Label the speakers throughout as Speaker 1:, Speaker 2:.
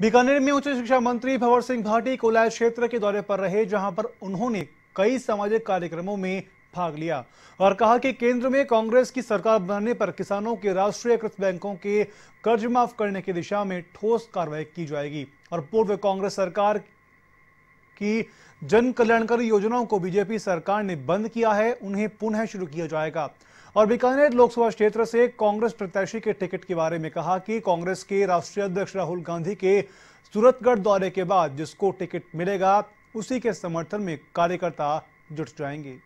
Speaker 1: बीकानेर में उच्च शिक्षा मंत्री भंवर सिंह भाटी कोलाय क्षेत्र के दौरे पर रहे, जहाँ पर उन्होंने कई सामाजिक कार्यक्रमों में भाग लिया और कहा कि केंद्र में कांग्रेस की सरकार बनने पर किसानों के राष्ट्रीयकृत बैंकों के कर्ज माफ़ करने की दिशा में ठोस कार्रवाई की जाएगी और पूर्व कांग्रेस सरकार की जन कल्याणकारी योजनाओं को बीजेपी सरकार ने बंद किया है उन्हें पुनः शुरू किया जाएगा। और बीकानेर लोकसभा क्षेत्र से कांग्रेस प्रत्याशी के टिकट के बारे में कहा कि कांग्रेस के राष्ट्रीय अध्यक्ष राहुल गांधी के सूरतगढ़ दौरे के बाद जिसको टिकट मिलेगा उसी के समर्थन में कार्यकर्ता जुट जाएँगे।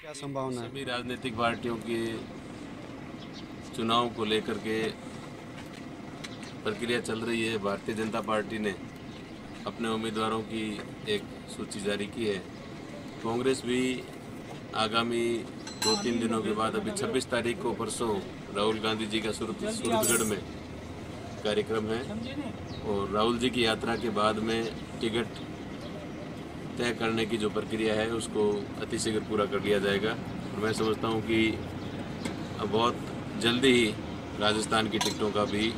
Speaker 2: क्या संभावना है?
Speaker 3: सभी राजनीतिक पार्टियों के चुनाव को लेकर के प्रक्रिया चल रही है। भारतीय जनता पार्टी ने अपने उम्मीदवारों की एक सूची जारी की है। कांग्रेस भी आगामी दो तीन दिनों के बाद, अभी 26 तारीख को परसों राहुल गांधी जी का सूरत सूरतगढ़ में कार्यक्रम है और राहुल जी की यात्रा के बाद में टिकट तय करने की जो प्रक्रिया है, उसको अतिशीघ्र पूरा कर लिया जाएगा। और मैं समझता हूँ कि बहुत जल्दी ही राजस्थान की टिकटों का भी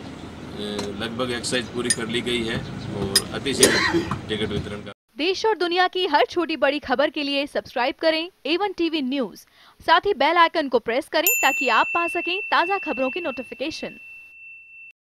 Speaker 3: लगभग एक्सरसाइज पूरी कर ली गई है और अतिशीघ्र टिकट वितरण का।
Speaker 4: देश और दुनिया की हर छोटी बड़ी खबर के लिए सब्सक्राइब करें एवन टीवी न्यूज़ साथ ही बेल आइकन को प्रेस करें ताकि आप पा सकें ताज़ा खबरों की नोटिफिकेशन